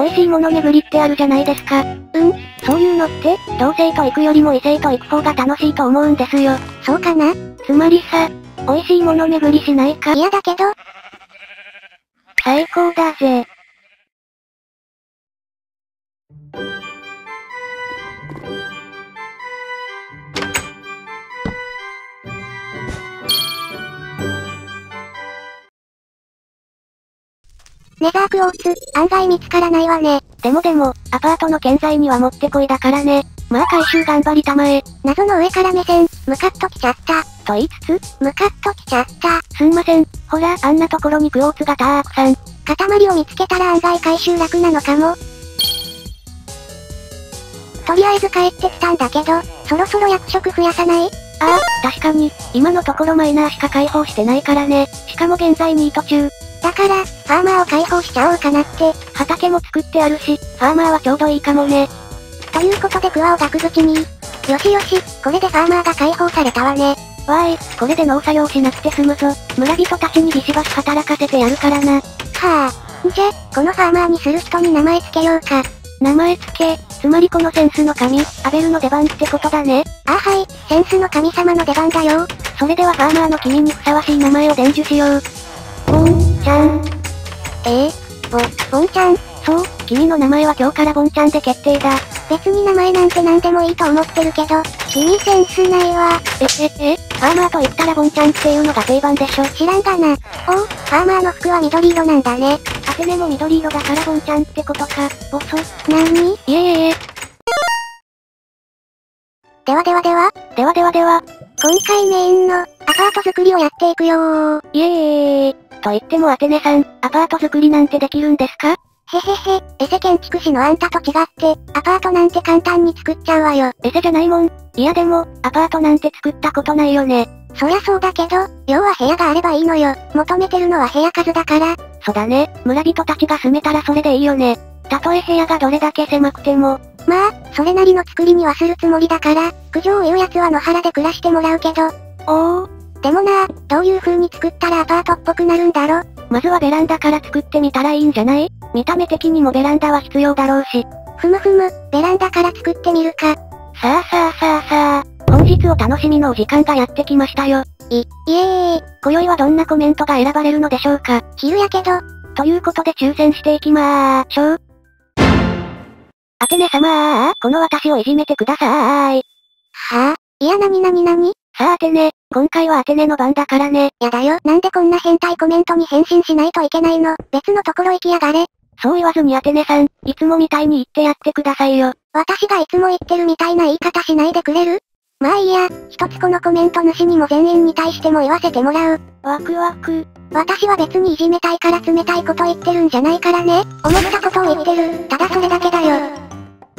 美味しいもの巡りってあるじゃないですか。うんそういうのって、同性と行くよりも異性と行く方が楽しいと思うんですよ。そうかな？つまりさ、美味しいもの巡りしないか？嫌だけど、最高だぜ。ネザークオーツ、案外見つからないわね。でもでも、アパートの建材にはもってこいだからね。まあ回収頑張りたまえ。謎の上から目線、ムカッときちゃった。と言いつつ、ムカッときちゃった。すんません。ほら、あんなところにクオーツがたくさん。塊を見つけたら案外回収楽なのかも。とりあえず帰ってきたんだけど、そろそろ役職増やさない？ああ、確かに、今のところマイナーしか解放してないからね。しかも現在ニート中。だから、ファーマーを解放しちゃおうかなって。畑も作ってあるし、ファーマーはちょうどいいかもね。ということでクワを額縁に。よしよし、これでファーマーが解放されたわね。わーい、これで農作業しなくて済むぞ。村人たちにビシバシ働かせてやるからな。はあ。んじゃ、このファーマーにする人に名前つけようか。名前付け、つまりこのセンスの神、アベルの出番ってことだね。あはい、センスの神様の出番だよ。それではファーマーの君にふさわしい名前を伝授しよう。ちゃん。ええぼ、ぼんちゃん。そう、君の名前は今日からボンちゃんで決定だ。別に名前なんて何でもいいと思ってるけど、君センスないわ。え、え、え、ファーマーと言ったらボンちゃんっていうのが定番でしょ。知らんがな。おう、ファーマーの服は緑色なんだね。アテネも緑色だからボンちゃんってことか。ボソ。なにいえいえいえ。ではではでは、ではではでは、今回メインの、アパート作りをやっていくよー。イエーイ。と言ってもアテネさん、アパート作りなんてできるんですか？へへへ、エセ建築士のあんたと違って、アパートなんて簡単に作っちゃうわよ。エセじゃないもん。いやでも、アパートなんて作ったことないよね。そりゃそうだけど、要は部屋があればいいのよ。求めてるのは部屋数だから。そだね、村人たちが住めたらそれでいいよね。たとえ部屋がどれだけ狭くても、まあ、それなりの作りにはするつもりだから、苦情を言う奴は野原で暮らしてもらうけど。おー、でもなどういう風に作ったらアパートっぽくなるんだろ？まずはベランダから作ってみたらいいんじゃない？見た目的にもベランダは必要だろうし。ふむふむ、ベランダから作ってみるか。さあさあさあさあ、本日お楽しみのお時間がやってきましたよ。い、イエーイ。今宵はどんなコメントが選ばれるのでしょうか？昼やけど、ということで抽選していきまーしょう。アテネ様この私をいじめてくださーい。はぁ、いやなになになに？さあアテネ、今回はアテネの番だからね。やだよ、なんでこんな変態コメントに返信しないといけないの？別のところ行きやがれ。そう言わずにアテネさん、いつもみたいに言ってやってくださいよ。私がいつも言ってるみたいな言い方しないでくれる？まあいいや、一つこのコメント主にも全員に対しても言わせてもらう。ワクワク。私は別にいじめたいから冷たいこと言ってるんじゃないからね。思ったことを言ってる。ただそれだけだよ。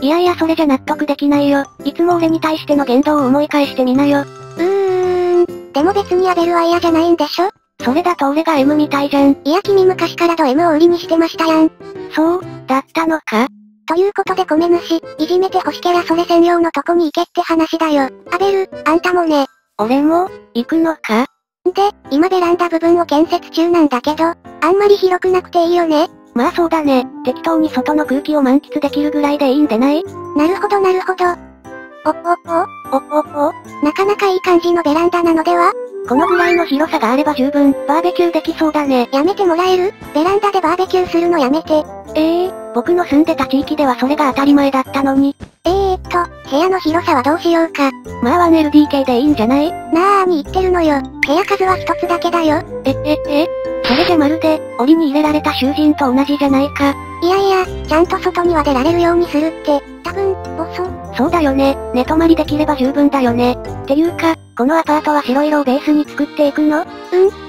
いやいやそれじゃ納得できないよ。いつも俺に対しての言動を思い返してみなよ。うーん。でも別にアベルは嫌じゃないんでしょ？それだと俺が M みたいじゃん。いや君昔からド M を売りにしてましたやん。そう、だったのか？ということで米主、いじめて欲しけりゃそれ専用のとこに行けって話だよ。アベル、あんたもね。俺も、行くのか？で、今ベランダ部分を建設中なんだけど、あんまり広くなくていいよね。まあそうだね。適当に外の空気を満喫できるぐらいでいいんでない？なるほどなるほど。お、お、お、お、お、お、なかなかいい感じのベランダなのでは？このぐらいの広さがあれば十分、バーベキューできそうだね。やめてもらえる？ベランダでバーベキューするのやめて。ええー、僕の住んでた地域ではそれが当たり前だったのに。えーっと、部屋の広さはどうしようか。まあ 1LDK でいいんじゃない？なーに言ってるのよ。部屋数は一つだけだよ。え、え、え？それじゃまるで、檻に入れられた囚人と同じじゃないか。いやいや、ちゃんと外には出られるようにするって、多分、ボソ。そうだよね。寝泊まりできれば十分だよね。っていうか、このアパートは白色をベースに作っていくの？うん、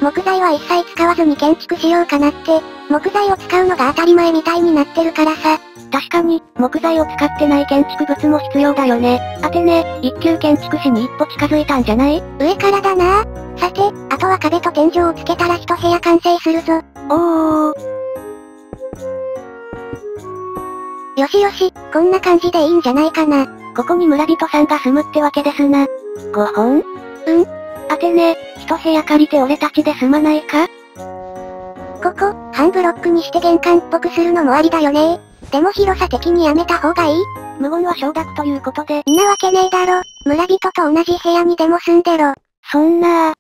木材は一切使わずに建築しようかなって、木材を使うのが当たり前みたいになってるからさ。確かに、木材を使ってない建築物も必要だよね。あてね、一級建築士に一歩近づいたんじゃない？上からだなさて、あとは壁と天井をつけたら一部屋完成するぞ。おー。よしよし、こんな感じでいいんじゃないかな。ここに村人さんが住むってわけですな。5本うん。あてね、一部屋借りて俺たちで住まないか？ここ、半ブロックにして玄関っぽくするのもありだよね。でも広さ的にやめた方がいい？無言は承諾ということで、んなわけねえだろ。村人と同じ部屋にでも住んでろ。そんな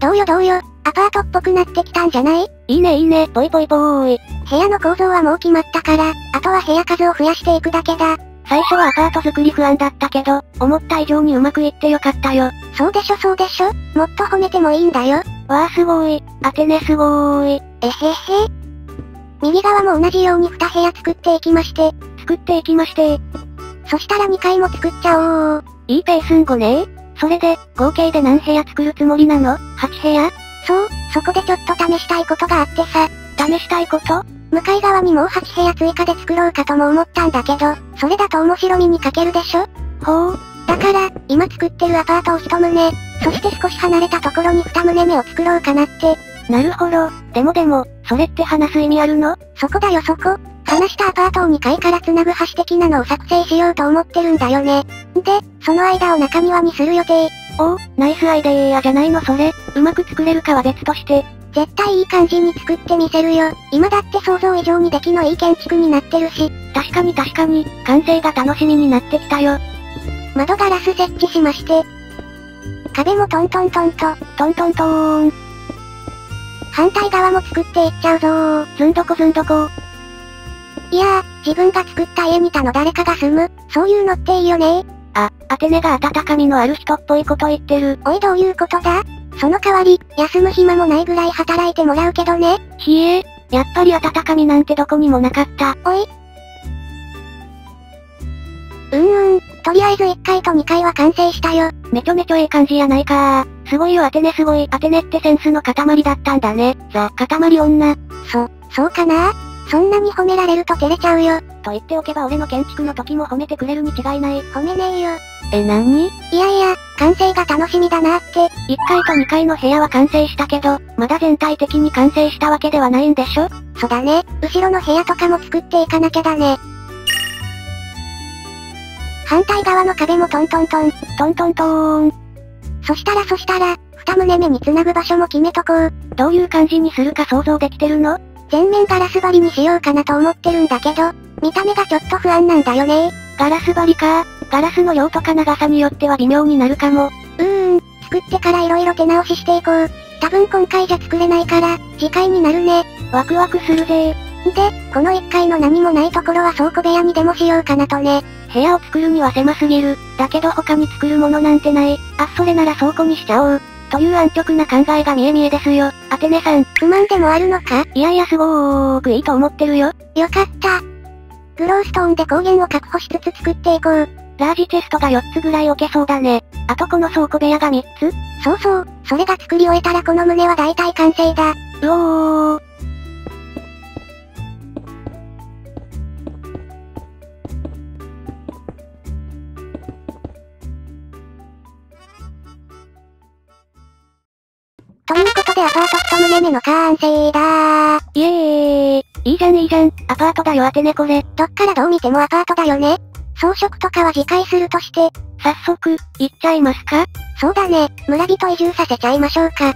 どうよどうよ、アパートっぽくなってきたんじゃない？いいねいいね、ぽいぽいぽーい。部屋の構造はもう決まったから、あとは部屋数を増やしていくだけだ。最初はアパート作り不安だったけど、思った以上にうまくいってよかったよ。そうでしょそうでしょもっと褒めてもいいんだよ。わあすごい、アテネすごーい。えへへ。右側も同じように2部屋作っていきまして、作っていきましてそしたら2階も作っちゃおう。いいペースんごねそれで、合計で何部屋作るつもりなの ?8 部屋？そう、そこでちょっと試したいことがあってさ、試したいこと？向かい側にもう8部屋追加で作ろうかとも思ったんだけど、それだと面白みに欠けるでしょ？ほう、だから、今作ってるアパートを1棟、そして少し離れたところに2棟目を作ろうかなって、なるほど。でもでも、それって話す意味あるの？そこだよそこ。話したアパートを2階から繋ぐ橋的なのを作成しようと思ってるんだよね。で、その間を中庭にする予定。おお、ナイスアイデアじゃないのそれ。うまく作れるかは別として。絶対いい感じに作ってみせるよ。今だって想像以上に出来のいい建築になってるし、確かに確かに、完成が楽しみになってきたよ。窓ガラス設置しまして、壁もトントントンと、トントントーン。反対側も作っていっちゃうぞー。ずんどこずんどこ。いやー、自分が作った家に他の誰かが住む、そういうのっていいよねあ、アテネが温かみのある人っぽいこと言ってる。おいどういうことだ？その代わり、休む暇もないぐらい働いてもらうけどね。ひえ、やっぱり温かみなんてどこにもなかった。おい。うんうん、とりあえず1階と2階は完成したよ。めちょめちょええ感じやないかー。すごいよアテネすごい。アテネってセンスの塊だったんだね。ザ、塊女。そ、そうかな？そんなに褒められると照れちゃうよ。と言っておけば俺の建築の時も褒めてくれるに違いない。褒めねえよ。え、なにいやいや、完成が楽しみだなって。1階と2階の部屋は完成したけど、まだ全体的に完成したわけではないんでしょ？そうだね。後ろの部屋とかも作っていかなきゃだね。反対側の壁もトントントン。トントントーン。そしたらそしたら、二棟目に繋ぐ場所も決めとこう。どういう感じにするか想像できてるの？全面ガラス張りにしようかなと思ってるんだけど、見た目がちょっと不安なんだよねガラス張りかガラスの量とか長さによっては微妙になるかも。うーん、作ってから色々手直ししていこう。多分今回じゃ作れないから、次回になるね。ワクワクするぜで、この1階の何もないところは倉庫部屋にでもしようかなとね。部屋を作るには狭すぎる。だけど他に作るものなんてない。あ、それなら倉庫にしちゃおう。という安直な考えが見え見えですよ。アテネさん。不満でもあるのか？いやいやすごーくいいと思ってるよ。よかった。グローストーンで光源を確保しつつ作っていこう。ラージチェストが4つぐらい置けそうだね。あとこの倉庫部屋が3つ？そうそう、それが作り終えたらこの胸は大体完成だ。うおー。ということでアパート一棟目の完成だー。イエーイ。いいじゃんいいじゃん。アパートだよアテネこれ。どっからどう見てもアパートだよね。装飾とかは次回するとして、早速、行っちゃいますか？そうだね、村人移住させちゃいましょうか。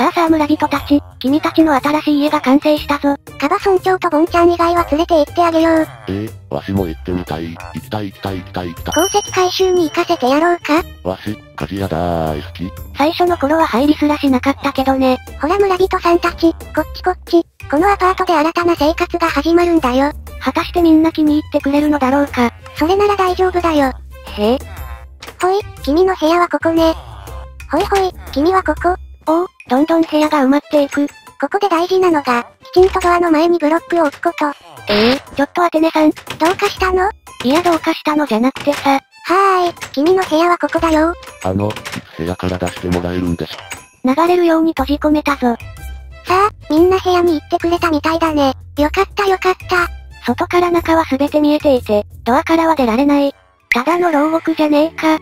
さあさあ村人たち、君たちの新しい家が完成したぞ。カバ村長とボンちゃん以外は連れて行ってあげよう。えー、わしも行ってみたい。行きたい行きたい行きたい行きたい。鉱石回収に行かせてやろうかわし、鍛冶屋だー好き。最初の頃は入りすらしなかったけどね。ほら村人さんたち、こっちこっち。このアパートで新たな生活が始まるんだよ。果たしてみんな気に入ってくれるのだろうか。それなら大丈夫だよ。へえ。ほい、君の部屋はここね。ほいほい、君はここ。おお、どんどん部屋が埋まっていく。ここで大事なのが、きちんとドアの前にブロックを置くこと。ええー、ちょっとアテネさん。どうかしたの？いやどうかしたのじゃなくてさ。はーい、君の部屋はここだよ。あの、いつ部屋から出してもらえるんです。流れるように閉じ込めたぞ。さあ、みんな部屋に行ってくれたみたいだね。よかったよかった。外から中は全て見えていて、ドアからは出られない。ただの牢獄じゃねえか。